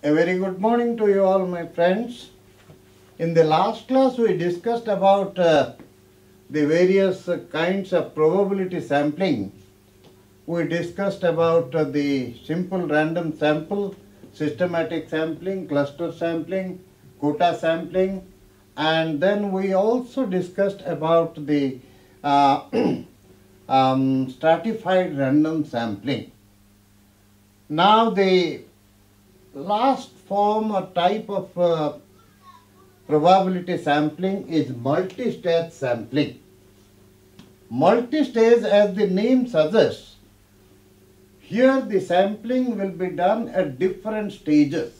A very good morning to you all, my friends. In the last class, we discussed about uh, the various uh, kinds of probability sampling. We discussed about uh, the simple random sample, systematic sampling, cluster sampling, quota sampling, and then we also discussed about the uh, um, stratified random sampling. Now, the last form or type of uh, probability sampling is multi-stage sampling. Multi-stage as the name suggests, here the sampling will be done at different stages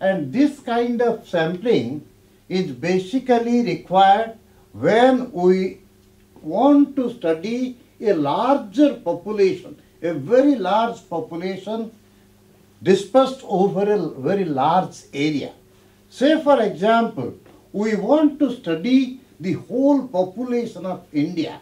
and this kind of sampling is basically required when we want to study a larger population, a very large population dispersed over a very large area. Say for example, we want to study the whole population of India.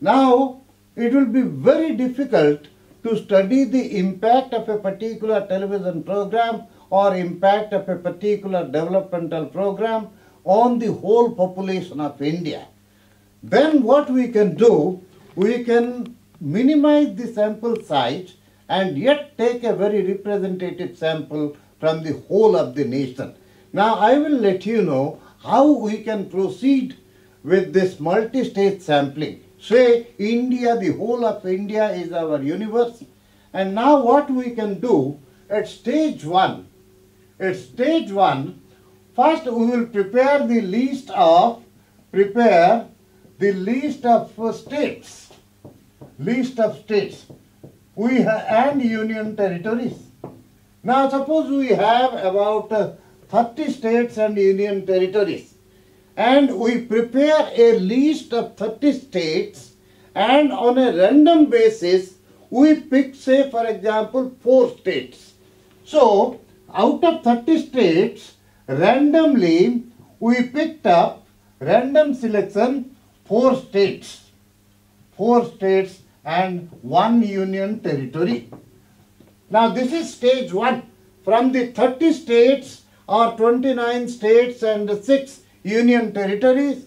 Now, it will be very difficult to study the impact of a particular television program or impact of a particular developmental program on the whole population of India. Then what we can do, we can minimize the sample size and yet take a very representative sample from the whole of the nation. Now I will let you know how we can proceed with this multi-stage sampling. Say India, the whole of India is our universe and now what we can do at stage 1, at stage 1, first we will prepare the list of, prepare the list of uh, states, list of states we and union territories. Now suppose we have about uh, 30 states and union territories and we prepare a list of 30 states and on a random basis we pick say for example 4 states. So out of 30 states randomly we picked up random selection 4 states. 4 states and one union territory. Now this is stage 1. From the 30 states or 29 states and 6 union territories,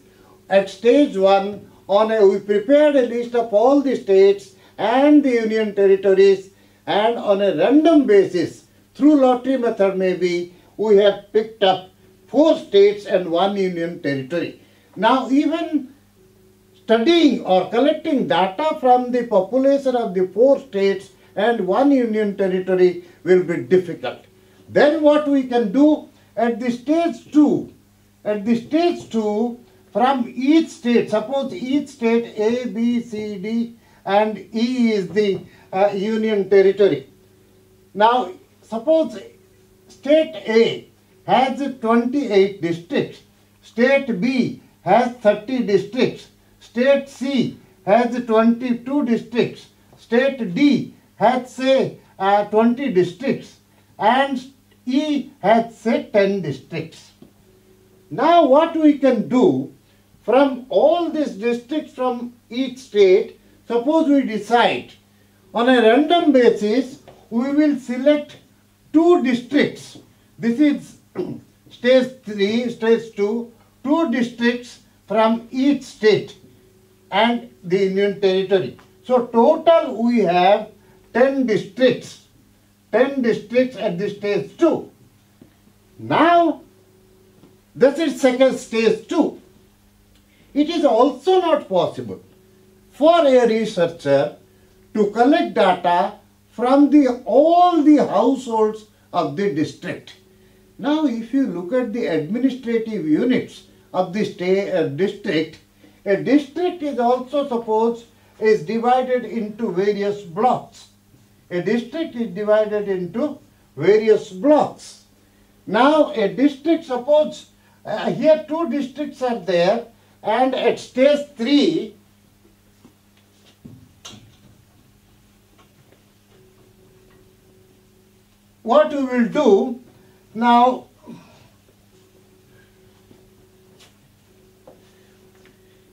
at stage 1 on a, we prepared a list of all the states and the union territories and on a random basis through lottery method maybe we have picked up 4 states and 1 union territory. Now even studying or collecting data from the population of the four states and one union territory will be difficult. Then what we can do at the stage 2, at the stage 2 from each state, suppose each state A, B, C, D and E is the uh, union territory. Now suppose state A has 28 districts, state B has 30 districts, State C has 22 districts. State D has say uh, 20 districts and E has say 10 districts. Now what we can do from all these districts from each state, suppose we decide on a random basis we will select two districts. This is stage 3, stage 2, two districts from each state and the Union Territory. So total we have 10 districts, 10 districts at the stage 2. Now, this is second stage 2. It is also not possible for a researcher to collect data from the all the households of the district. Now, if you look at the administrative units of the state, uh, district, a district is also suppose is divided into various blocks. A district is divided into various blocks. Now a district suppose uh, here two districts are there and at stage 3 what we will do now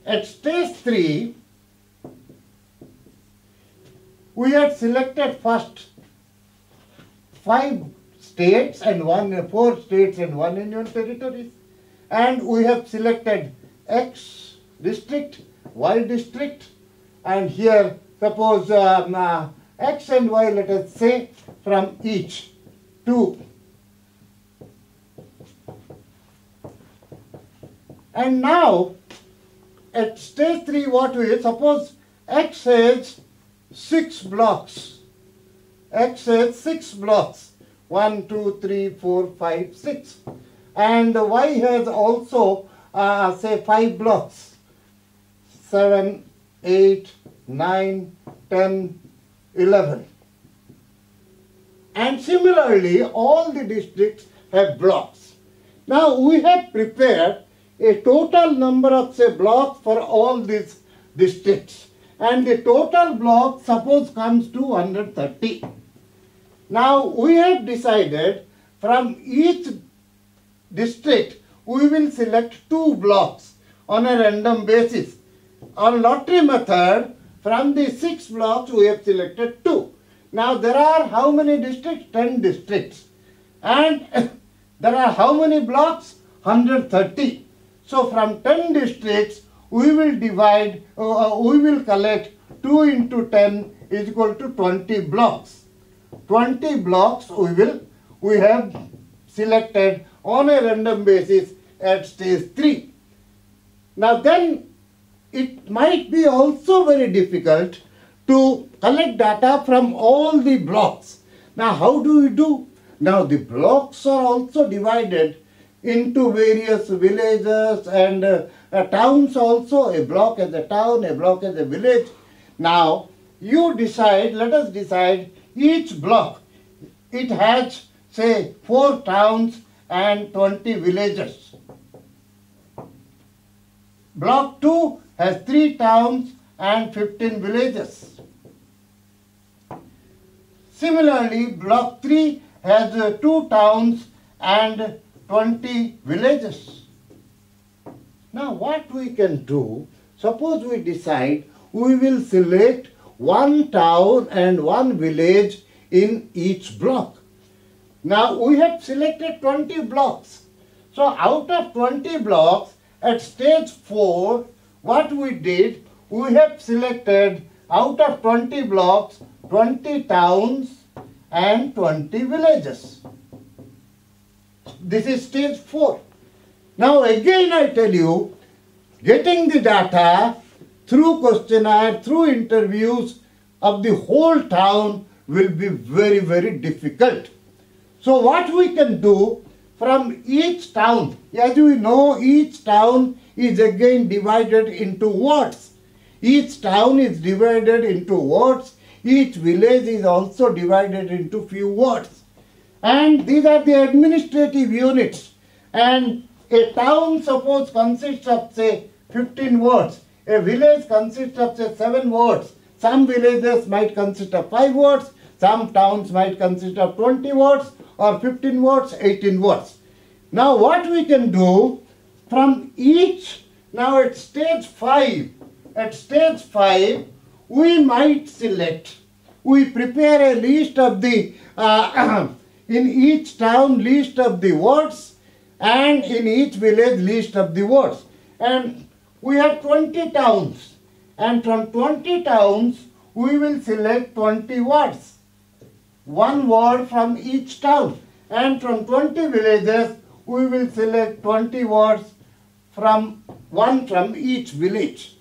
At stage 3, we had selected first five states and one four states and one union territories. And we have selected X district, Y district. And here suppose um, uh, X and Y let us say from each two and now at stage 3 what we suppose X has 6 blocks. X has 6 blocks. 1, 2, 3, 4, 5, 6 and Y has also uh, say 5 blocks. 7, 8, 9, 10, 11 and similarly all the districts have blocks. Now we have prepared a total number of say blocks for all these districts and the total block suppose comes to 130. Now we have decided from each district we will select two blocks on a random basis. On lottery method from the six blocks we have selected two. Now there are how many districts? 10 districts. And there are how many blocks? 130. So from 10 districts, we will divide, uh, uh, we will collect 2 into 10 is equal to 20 blocks. 20 blocks we will, we have selected on a random basis at stage 3. Now then, it might be also very difficult to collect data from all the blocks. Now how do we do? Now the blocks are also divided into various villages and uh, uh, towns also. A block as a town, a block as a village. Now you decide, let us decide each block. It has say four towns and 20 villages. Block 2 has three towns and 15 villages. Similarly, block 3 has uh, two towns and 20 villages. Now what we can do, suppose we decide we will select one town and one village in each block. Now we have selected 20 blocks. So out of 20 blocks at stage 4 what we did we have selected out of 20 blocks 20 towns and 20 villages. This is stage 4. Now again I tell you, getting the data through questionnaire, through interviews of the whole town will be very, very difficult. So what we can do from each town, as we know each town is again divided into wards. Each town is divided into wards. Each village is also divided into few wards. And these are the administrative units. And a town suppose consists of say 15 wards. A village consists of say 7 wards. Some villages might consist of 5 wards. Some towns might consist of 20 wards or 15 wards, 18 wards. Now what we can do from each, now at stage 5, at stage 5, we might select, we prepare a list of the, uh, in each town list of the wards and in each village list of the wards. And we have 20 towns and from 20 towns we will select 20 wards. One ward from each town and from 20 villages we will select 20 wards from one from each village.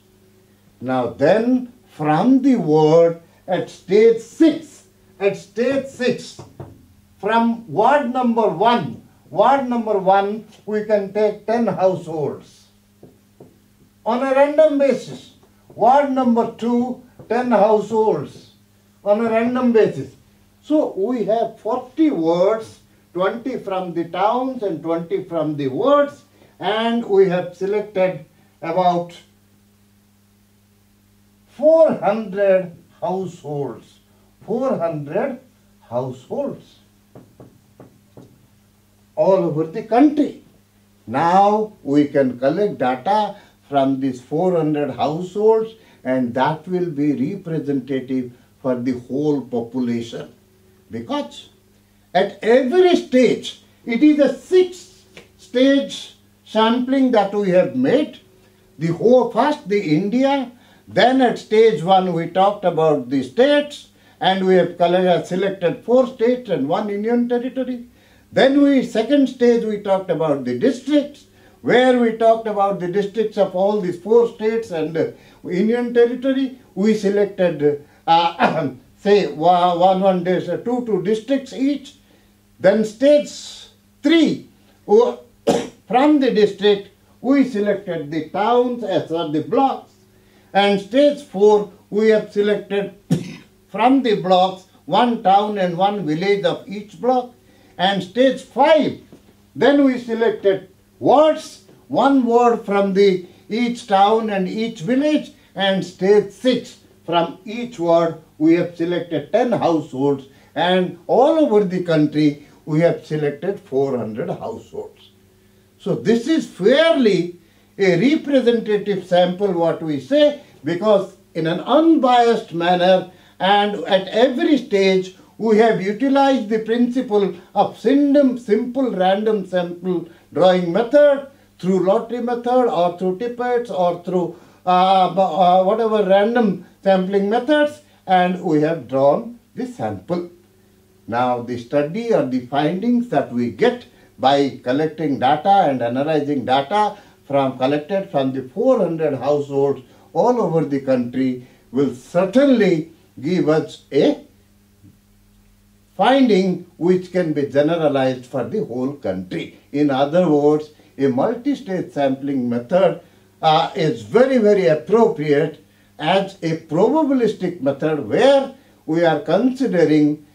Now then from the ward at stage 6, at stage 6, from ward number 1, ward number 1 we can take 10 households. On a random basis, ward number 2, 10 households on a random basis. So we have 40 wards, 20 from the towns and 20 from the wards and we have selected about 400 households. 400 households all over the country. Now we can collect data from these 400 households and that will be representative for the whole population because at every stage, it is a six stage sampling that we have made. The whole, first the India, then at stage one we talked about the states and we have selected four states and one union territory. Then we, second stage we talked about the districts where we talked about the districts of all these four states and uh, union territory. We selected, uh, say, uh, two, two districts each. Then stage three, from the district, we selected the towns as well the blocks. And stage four, we have selected from the blocks one town and one village of each block. And stage five, then we selected words, one word from the each town and each village. And stage six, from each word, we have selected 10 households. And all over the country, we have selected 400 households. So this is fairly a representative sample what we say because in an unbiased manner and at every stage we have utilized the principle of simple, simple random sample drawing method through lottery method or through Tippett's or through uh, uh, whatever random sampling methods and we have drawn the sample. Now, the study or the findings that we get by collecting data and analyzing data from collected from the 400 households all over the country will certainly give us a finding which can be generalized for the whole country. In other words, a multi-stage sampling method uh, is very, very appropriate as a probabilistic method where we are considering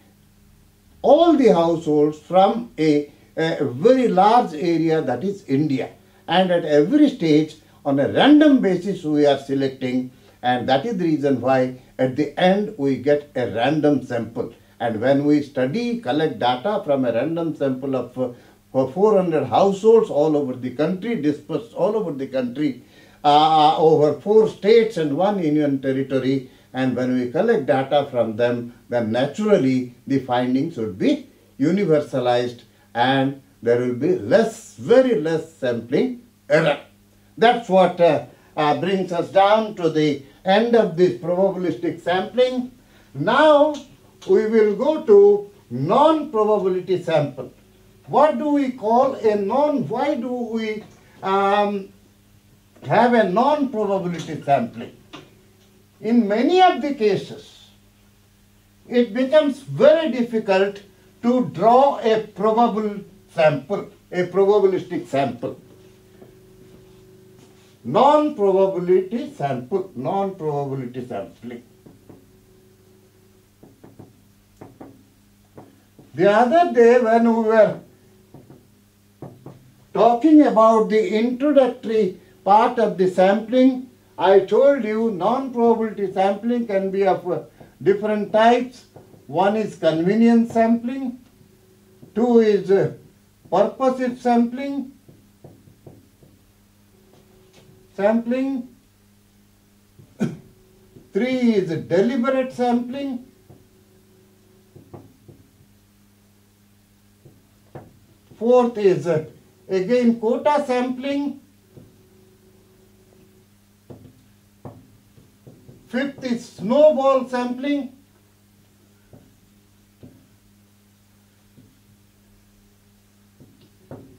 all the households from a, a very large area that is India. And at every stage, on a random basis, we are selecting, and that is the reason why at the end we get a random sample. And when we study, collect data from a random sample of uh, 400 households all over the country, dispersed all over the country, uh, over four states and one union territory, and when we collect data from them, then naturally the findings would be universalized and there will be less, very less sampling error. That's what uh, uh, brings us down to the end of this probabilistic sampling. Now we will go to non-probability sample. What do we call a non, why do we um, have a non-probability sampling? In many of the cases, it becomes very difficult to draw a probable sample, a probabilistic sample. Non-probability sample, non-probability sampling. The other day when we were talking about the introductory part of the sampling, I told you non-probability sampling can be of uh, different types. One is convenience sampling, two is uh, purposive sampling, sampling, three is deliberate sampling, fourth is uh, again quota sampling, Fifth is snowball sampling.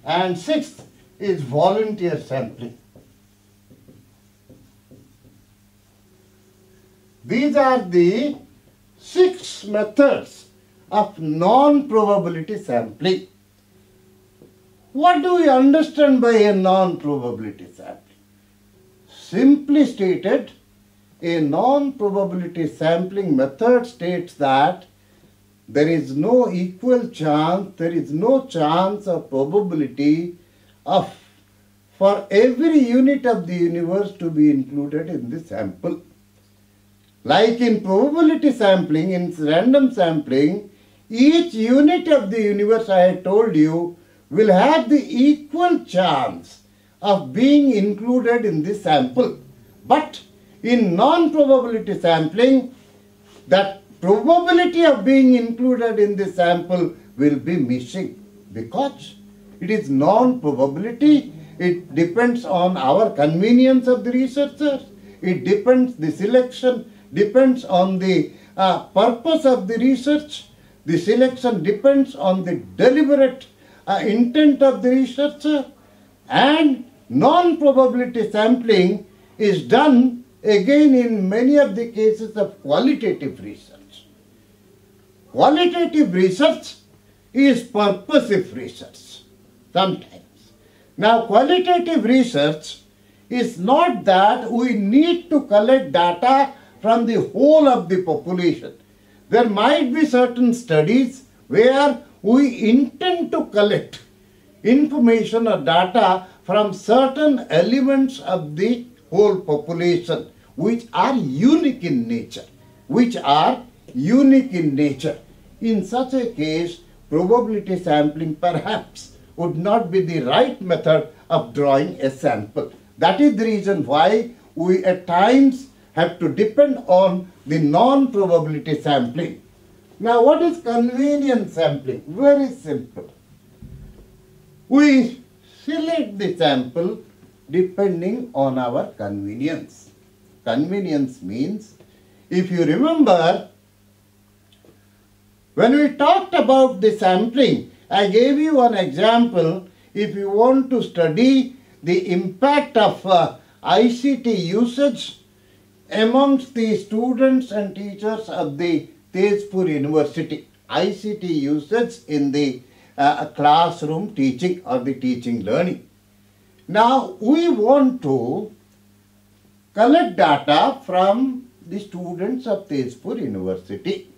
And sixth is volunteer sampling. These are the six methods of non-probability sampling. What do we understand by a non-probability sampling? Simply stated, a non-probability sampling method states that there is no equal chance, there is no chance of probability of for every unit of the universe to be included in the sample. Like in probability sampling, in random sampling, each unit of the universe I told you will have the equal chance of being included in the sample. But in non-probability sampling, that probability of being included in the sample will be missing because it is non-probability. It depends on our convenience of the researchers. It depends, the selection depends on the uh, purpose of the research. The selection depends on the deliberate uh, intent of the researcher and non-probability sampling is done again in many of the cases of qualitative research. Qualitative research is purposive research sometimes. Now qualitative research is not that we need to collect data from the whole of the population. There might be certain studies where we intend to collect information or data from certain elements of the whole population which are unique in nature, which are unique in nature. In such a case, probability sampling perhaps would not be the right method of drawing a sample. That is the reason why we at times have to depend on the non-probability sampling. Now what is convenience sampling? Very simple. We select the sample depending on our convenience. Convenience means, if you remember, when we talked about the sampling, I gave you an example. If you want to study the impact of uh, ICT usage amongst the students and teachers of the Tezpur University, ICT usage in the uh, classroom teaching or the teaching learning. Now we want to collect data from the students of Tezpur University.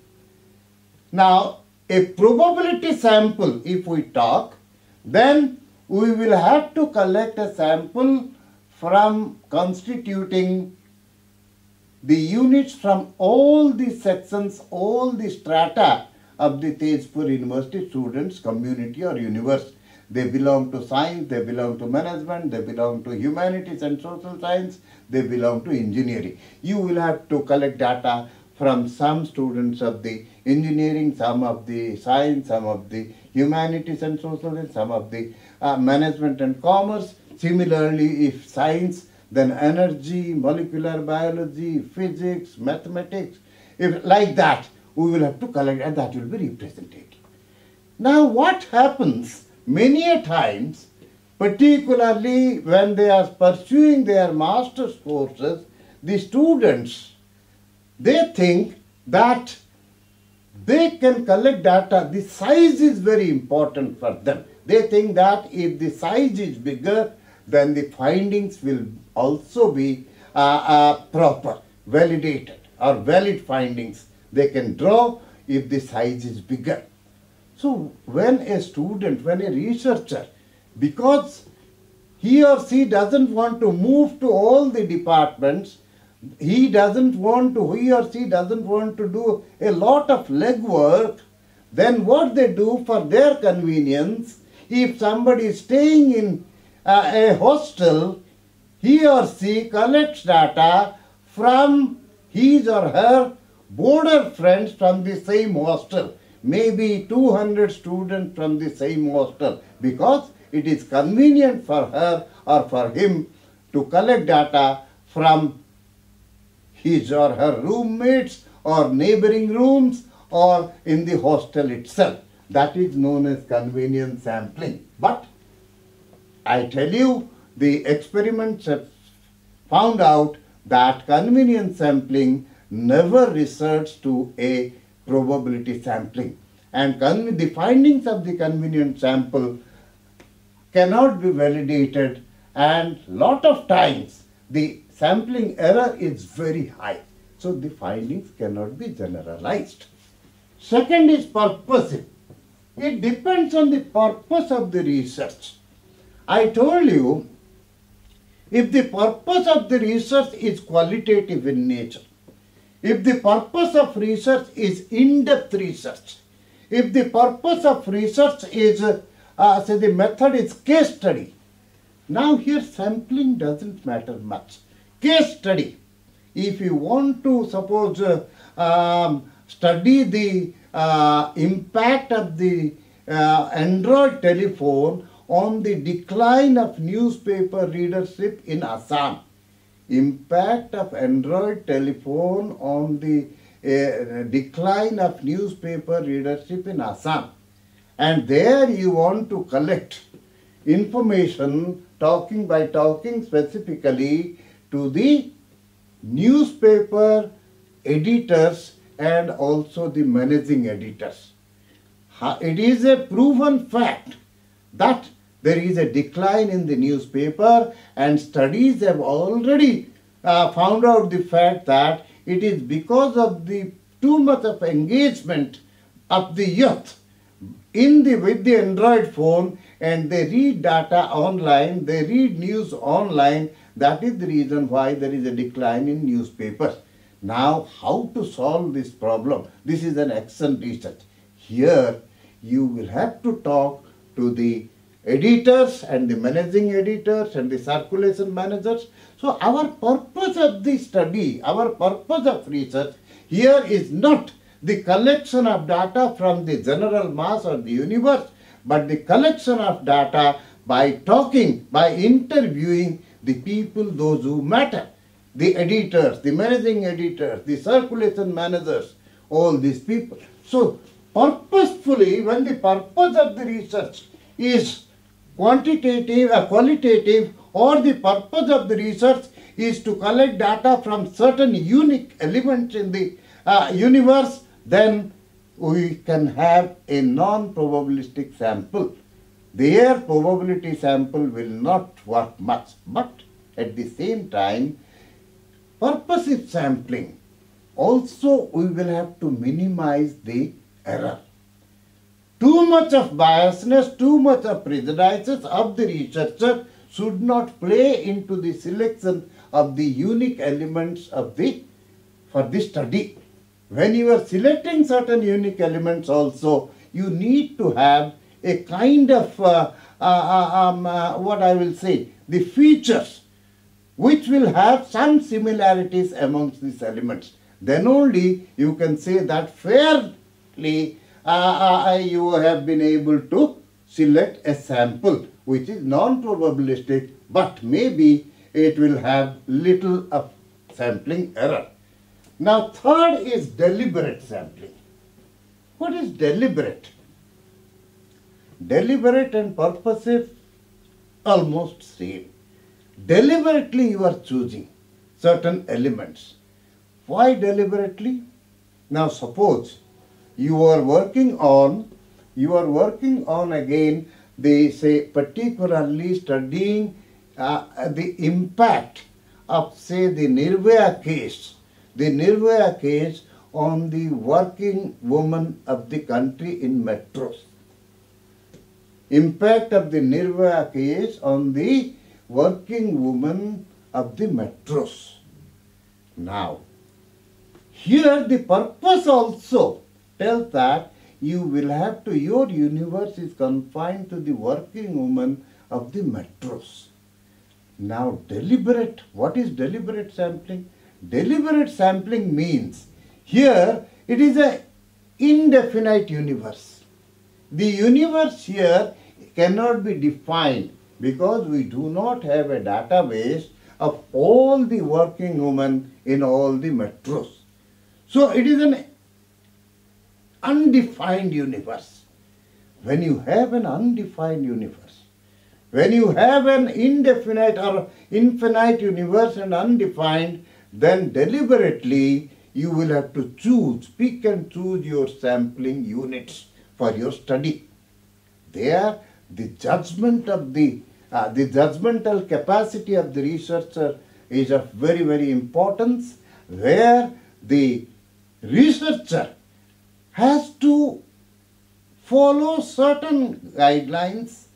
Now a probability sample if we talk then we will have to collect a sample from constituting the units from all the sections, all the strata of the Tezpur University students community or universe. They belong to science, they belong to management, they belong to humanities and social science, they belong to engineering. You will have to collect data from some students of the engineering, some of the science, some of the humanities and social science, some of the uh, management and commerce. Similarly, if science, then energy, molecular biology, physics, mathematics, if like that, we will have to collect and that will be representative. Now what happens many a times, particularly when they are pursuing their master's courses, the students, they think that they can collect data, the size is very important for them. They think that if the size is bigger, then the findings will also be uh, uh, proper, validated or valid findings they can draw if the size is bigger. So when a student, when a researcher, because he or she doesn't want to move to all the departments, he doesn't want to, he or she doesn't want to do a lot of legwork, then what they do for their convenience, if somebody is staying in uh, a hostel, he or she collects data from his or her boarder friends from the same hostel, maybe 200 students from the same hostel, because it is convenient for her or for him to collect data from his or her roommates or neighboring rooms or in the hostel itself. That is known as convenience sampling. But I tell you, the experiments have found out that convenience sampling never resorts to a probability sampling. And the findings of the convenience sample cannot be validated and lot of times the sampling error is very high. So the findings cannot be generalized. Second is purposive. It depends on the purpose of the research. I told you, if the purpose of the research is qualitative in nature, if the purpose of research is in-depth research, if the purpose of research is, uh, say the method is case study, now here sampling doesn't matter much. Case study, if you want to suppose uh, um, study the uh, impact of the uh, Android telephone on the decline of newspaper readership in Assam. Impact of Android telephone on the uh, decline of newspaper readership in Assam. And there you want to collect information talking by talking specifically to the newspaper editors and also the managing editors. It is a proven fact that there is a decline in the newspaper and studies have already uh, found out the fact that it is because of the too much of engagement of the youth in the with the android phone and they read data online they read news online. That is the reason why there is a decline in newspapers. Now how to solve this problem? This is an excellent research. Here you will have to talk to the editors and the managing editors and the circulation managers. So our purpose of the study, our purpose of research here is not the collection of data from the general mass or the universe, but the collection of data by talking, by interviewing the people, those who matter, the editors, the managing editors, the circulation managers, all these people. So purposefully, when the purpose of the research is quantitative, uh, qualitative, or the purpose of the research is to collect data from certain unique elements in the uh, universe, then we can have a non-probabilistic sample. Their probability sample will not work much, but at the same time, purposive sampling also we will have to minimize the error. Too much of biasness, too much of prejudices of the researcher should not play into the selection of the unique elements of the for the study. When you are selecting certain unique elements also, you need to have a kind of uh, uh, uh um, uh, what I will say, the features which will have some similarities amongst these elements. Then only you can say that fair uh, Uh, uh, you have been able to select a sample which is non-probabilistic but maybe it will have little of sampling error. Now third is deliberate sampling. What is deliberate? Deliberate and purposive almost same. Deliberately you are choosing certain elements. Why deliberately? Now suppose you are working on, you are working on again, they say particularly studying uh, the impact of say the Nirbhaya case, the Nirbhaya case on the working woman of the country in metros. Impact of the Nirbhaya case on the working woman of the metros. Now, here the purpose also tells that you will have to, your universe is confined to the working woman of the metros. Now deliberate, what is deliberate sampling? Deliberate sampling means here it is a indefinite universe. The universe here cannot be defined because we do not have a database of all the working women in all the metros. So it is an undefined universe. When you have an undefined universe, when you have an indefinite or infinite universe and undefined, then deliberately you will have to choose, pick and choose your sampling units for your study. There, the judgment of the, uh, the judgmental capacity of the researcher is of very, very importance, where the researcher has to follow certain guidelines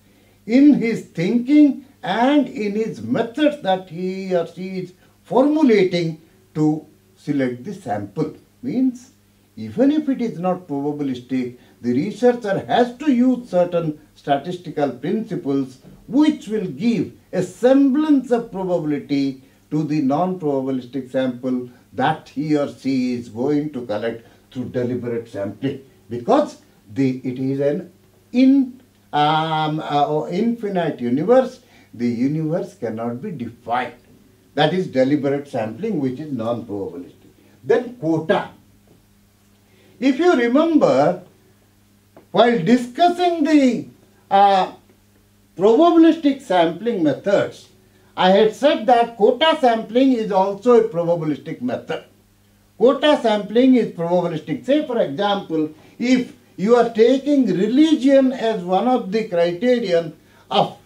in his thinking and in his methods that he or she is formulating to select the sample. Means even if it is not probabilistic, the researcher has to use certain statistical principles which will give a semblance of probability to the non-probabilistic sample that he or she is going to collect through deliberate sampling because the, it is an in um, uh, infinite universe, the universe cannot be defined. That is deliberate sampling, which is non-probabilistic. Then quota. If you remember, while discussing the uh, probabilistic sampling methods, I had said that quota sampling is also a probabilistic method. Quota sampling is probabilistic. Say, for example, if you are taking religion as one of the criterion of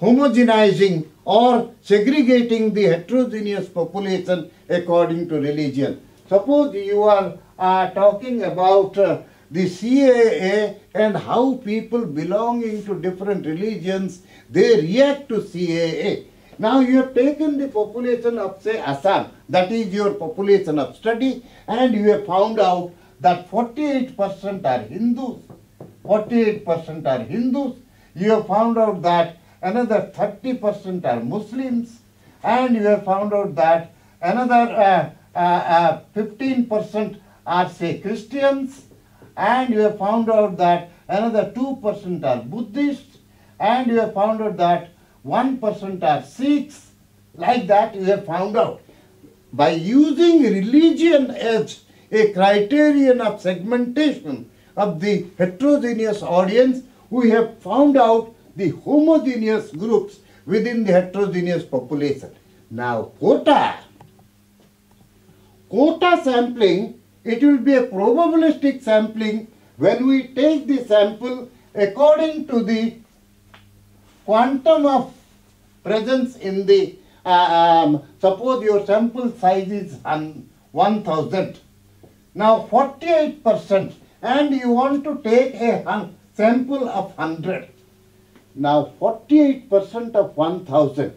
homogenizing or segregating the heterogeneous population according to religion. Suppose you are uh, talking about uh, the CAA and how people belonging to different religions, they react to CAA. Now you have taken the population of say Assam, that is your population of study, and you have found out that 48% are Hindus, 48% are Hindus. You have found out that another 30% are Muslims, and you have found out that another uh, uh, 15% uh, are say Christians, and you have found out that another 2% are Buddhists, and you have found out that 1% are Sikhs, like that you have found out. By using religion as a criterion of segmentation of the heterogeneous audience, we have found out the homogeneous groups within the heterogeneous population. Now, quota, quota sampling, it will be a probabilistic sampling when we take the sample according to the quantum of presence in the, uh, um, suppose your sample size is 1000. Now 48% and you want to take a sample of 100. Now 48% of 1000,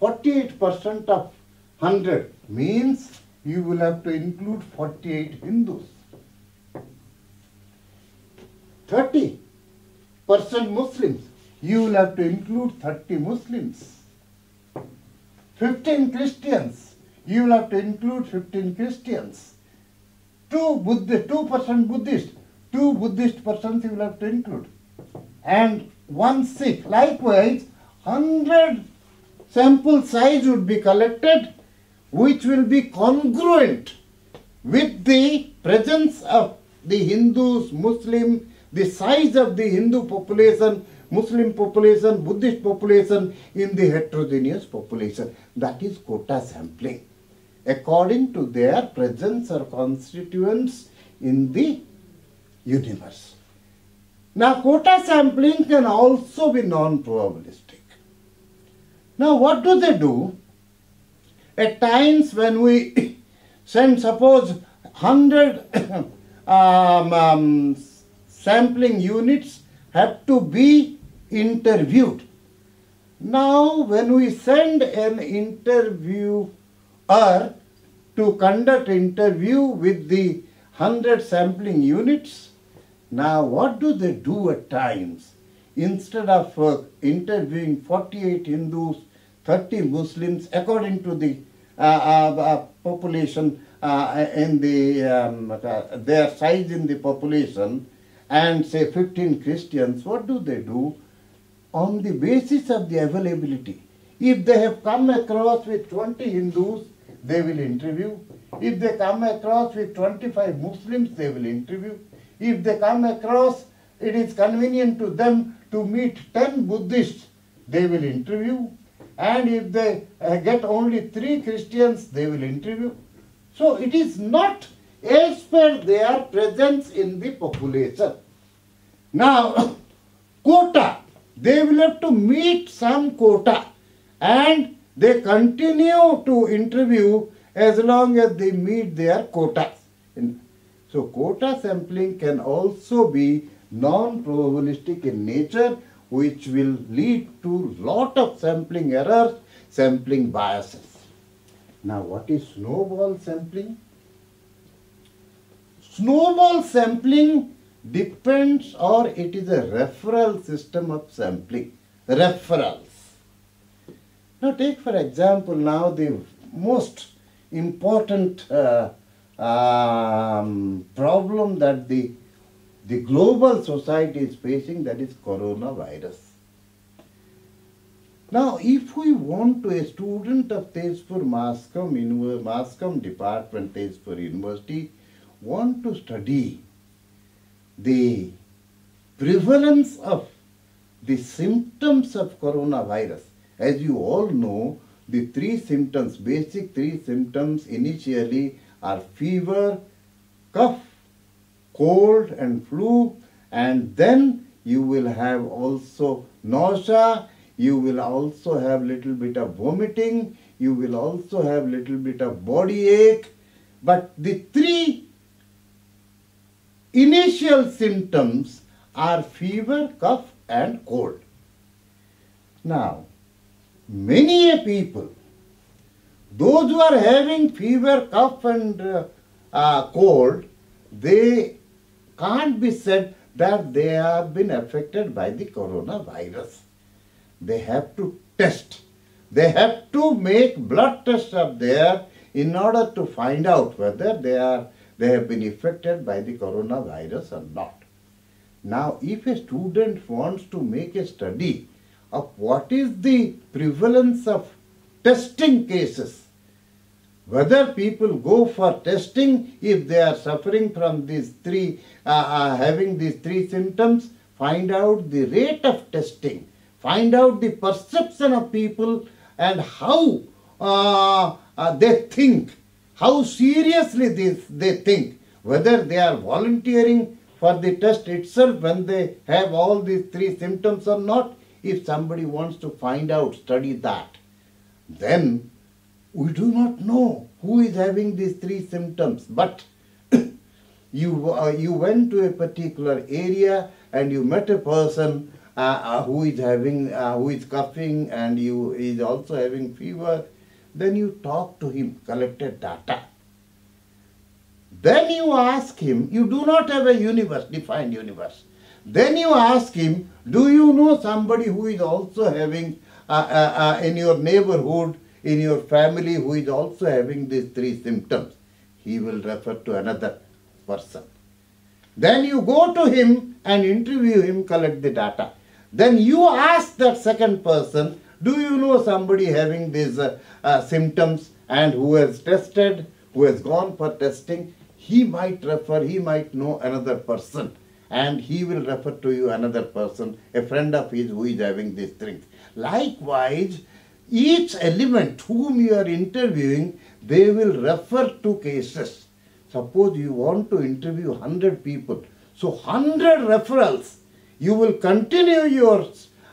48% of 100 means you will have to include 48 Hindus. 30% Muslims, you will have to include 30 Muslims. 15 Christians, you will have to include 15 Christians. Two Buddhist, 2% Buddhist, two Buddhist persons you will have to include. And one Sikh. Likewise, 100 sample size would be collected which will be congruent with the presence of the Hindus, Muslim, the size of the Hindu population, Muslim population, Buddhist population in the heterogeneous population. That is quota sampling according to their presence or constituents in the universe. Now, quota sampling can also be non-probabilistic. Now, what do they do? At times when we send, suppose, 100 um, um, sampling units have to be interviewed. Now, when we send an interviewer to conduct interview with the 100 sampling units, now what do they do at times? Instead of uh, interviewing 48 Hindus, 30 Muslims, according to the uh, uh, uh population uh, in the um, uh, their size in the population, and say 15 Christians, what do they do? On the basis of the availability, if they have come across with 20 Hindus, they will interview. If they come across with 25 Muslims, they will interview. If they come across, it is convenient to them to meet 10 Buddhists, they will interview. And if they uh, get only three Christians, they will interview. So it is not as per their presence in the population. Now, quota, they will have to meet some quota and they continue to interview as long as they meet their quotas. So quota sampling can also be non-probabilistic in nature which will lead to lot of sampling errors, sampling biases. Now what is snowball sampling? Snowball sampling depends or it is a referral system of sampling. Referrals. Now take for example now the most important uh, um, problem that the the global society is facing, that is coronavirus. Now, if we want to, a student of Tezpur Mascom, Mascom Department, Tezpur University, want to study the prevalence of the symptoms of coronavirus. As you all know, the three symptoms, basic three symptoms initially are fever, cough, cold and flu and then you will have also nausea, you will also have little bit of vomiting, you will also have little bit of body ache. But the three initial symptoms are fever, cough and cold. Now, many a people, those who are having fever, cough and uh, uh, cold, they can't be said that they have been affected by the coronavirus. They have to test. They have to make blood tests up there in order to find out whether they are they have been affected by the coronavirus or not. Now, if a student wants to make a study of what is the prevalence of testing cases, whether people go for testing if they are suffering from these three, uh, uh, having these three symptoms, find out the rate of testing, find out the perception of people and how uh, uh they think, how seriously this, they think, whether they are volunteering for the test itself when they have all these three symptoms or not. If somebody wants to find out, study that. Then we do not know who is having these three symptoms, but you, uh, you went to a particular area and you met a person uh, uh, who is having, uh, who is coughing and you is also having fever, then you talk to him, collected data. Then you ask him, you do not have a universe, defined universe. Then you ask him, do you know somebody who is also having uh, uh, uh, in your neighborhood in your family who is also having these three symptoms, he will refer to another person. Then you go to him and interview him, collect the data. Then you ask that second person, do you know somebody having these uh, uh, symptoms and who has tested, who has gone for testing? He might refer, he might know another person and he will refer to you another person, a friend of his who is having these things. Likewise, each element whom you are interviewing, they will refer to cases. Suppose you want to interview 100 people. So 100 referrals. You will continue your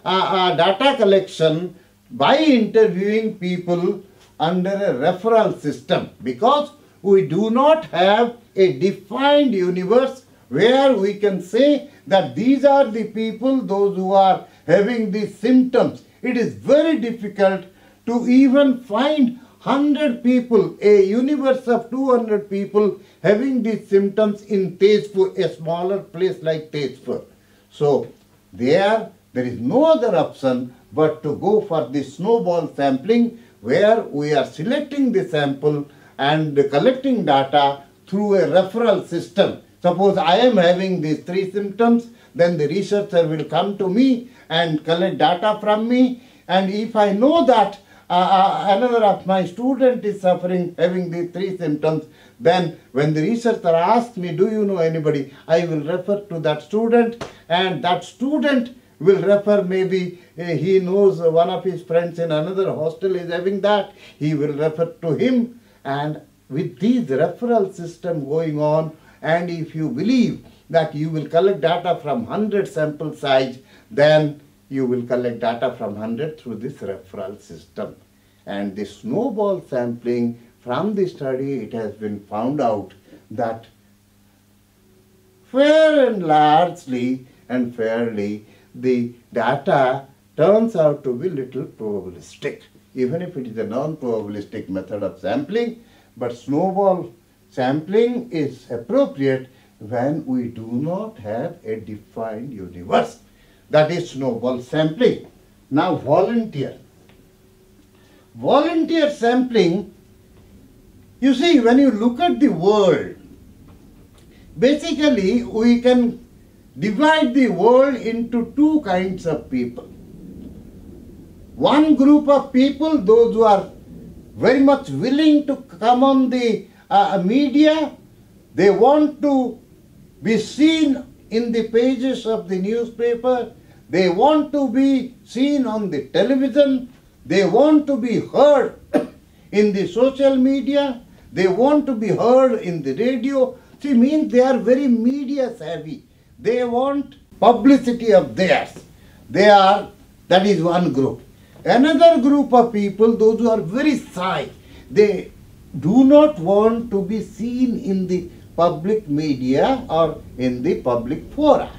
uh, data collection by interviewing people under a referral system because we do not have a defined universe where we can say that these are the people, those who are having these symptoms it is very difficult to even find 100 people, a universe of 200 people having these symptoms in Tezpur, a smaller place like Tezpur. So there, there is no other option but to go for the snowball sampling where we are selecting the sample and collecting data through a referral system. Suppose I am having these three symptoms, then the researcher will come to me and collect data from me. And if I know that uh, uh, another of my student is suffering, having these three symptoms, then when the researcher asks me, do you know anybody, I will refer to that student and that student will refer maybe uh, he knows one of his friends in another hostel is having that, he will refer to him and with these referral system going on and if you believe that you will collect data from 100 sample size, then you will collect data from 100 through this referral system. And the snowball sampling from the study, it has been found out that fair and largely and fairly, the data turns out to be little probabilistic, even if it is a non-probabilistic method of sampling, but snowball sampling is appropriate when we do not have a defined universe. That is snowball sampling. Now volunteer. Volunteer sampling, you see when you look at the world, basically we can divide the world into two kinds of people. One group of people, those who are very much willing to come on the uh, media, they want to be seen in the pages of the newspaper, they want to be seen on the television, they want to be heard in the social media, they want to be heard in the radio. See, means they are very media savvy. They want publicity of theirs. They are, that is one group. Another group of people, those who are very shy, they do not want to be seen in the public media or in the public fora.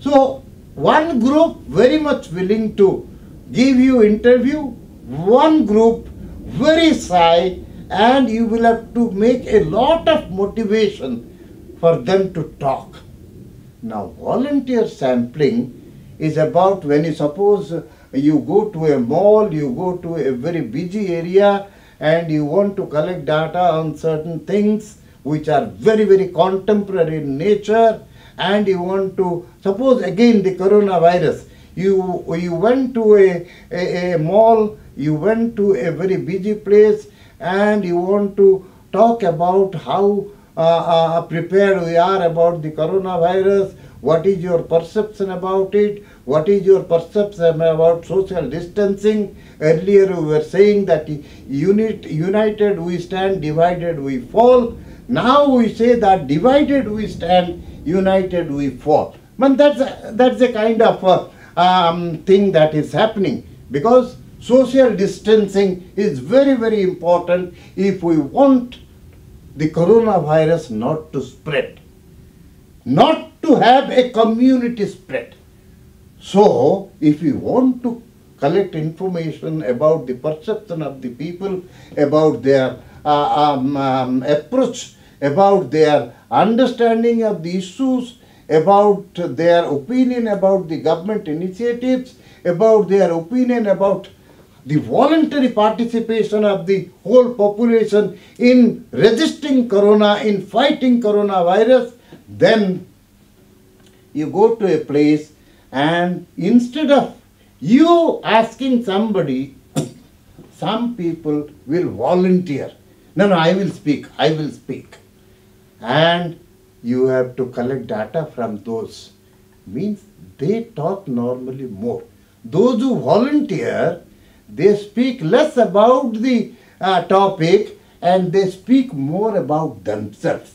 So, one group very much willing to give you interview, one group very shy and you will have to make a lot of motivation for them to talk. Now, volunteer sampling is about when you suppose you go to a mall, you go to a very busy area and you want to collect data on certain things which are very, very contemporary in nature and you want to, suppose again the coronavirus, you, you went to a, a, a mall, you went to a very busy place and you want to talk about how uh, uh, prepared we are about the coronavirus, what is your perception about it, what is your perception about social distancing. Earlier we were saying that unit, united we stand, divided we fall. Now we say that divided we stand, united we fall. Man, that's a, that's a kind of uh, um, thing that is happening because social distancing is very very important if we want the coronavirus not to spread, not to have a community spread. So, if we want to collect information about the perception of the people, about their uh, um, um, approach, about their understanding of the issues, about their opinion about the government initiatives, about their opinion about the voluntary participation of the whole population in resisting corona, in fighting coronavirus, then you go to a place and instead of you asking somebody, some people will volunteer. No, no, I will speak, I will speak. And you have to collect data from those. Means they talk normally more. Those who volunteer, they speak less about the uh, topic and they speak more about themselves.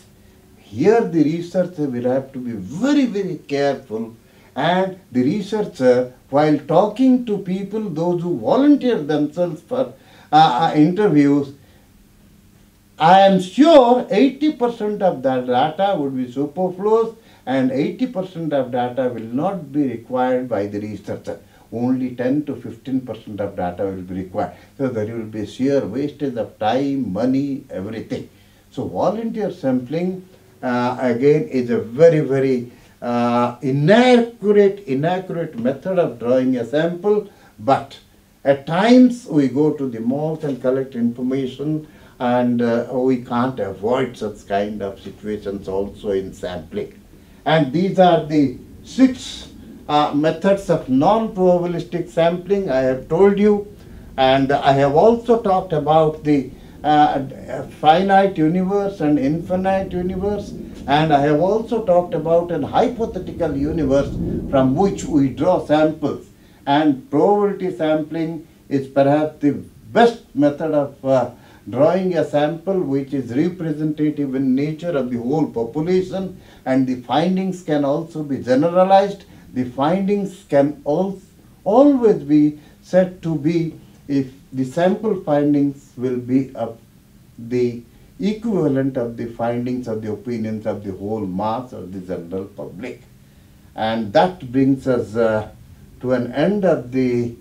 Here the researcher will have to be very, very careful and the researcher, while talking to people, those who volunteer themselves for uh, uh interviews, I am sure 80% of that data would be superfluous and 80% of data will not be required by the researcher only 10 to 15% of data will be required. So there will be sheer wastage of time, money, everything. So volunteer sampling uh, again is a very, very uh, inaccurate, inaccurate method of drawing a sample, but at times we go to the malls and collect information and uh, we can't avoid such kind of situations also in sampling. And these are the six uh, methods of non-probabilistic sampling I have told you. And I have also talked about the uh, finite universe and infinite universe. And I have also talked about an hypothetical universe from which we draw samples. And probability sampling is perhaps the best method of uh, drawing a sample which is representative in nature of the whole population. And the findings can also be generalized the findings can al always be said to be if the sample findings will be of the equivalent of the findings of the opinions of the whole mass of the general public. And that brings us uh, to an end of the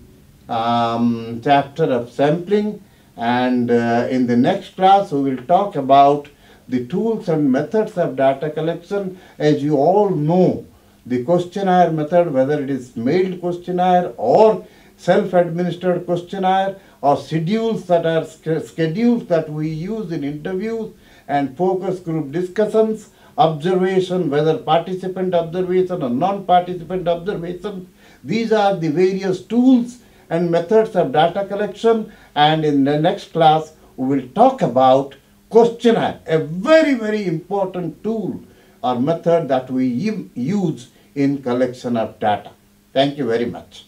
um, chapter of sampling and uh, in the next class we will talk about the tools and methods of data collection. As you all know, the questionnaire method, whether it is mailed questionnaire or self-administered questionnaire or schedules that are schedules that we use in interviews and focus group discussions observation, whether participant observation or non-participant observation. These are the various tools and methods of data collection and in the next class we will talk about questionnaire, a very very important tool or method that we use in collection of data. Thank you very much.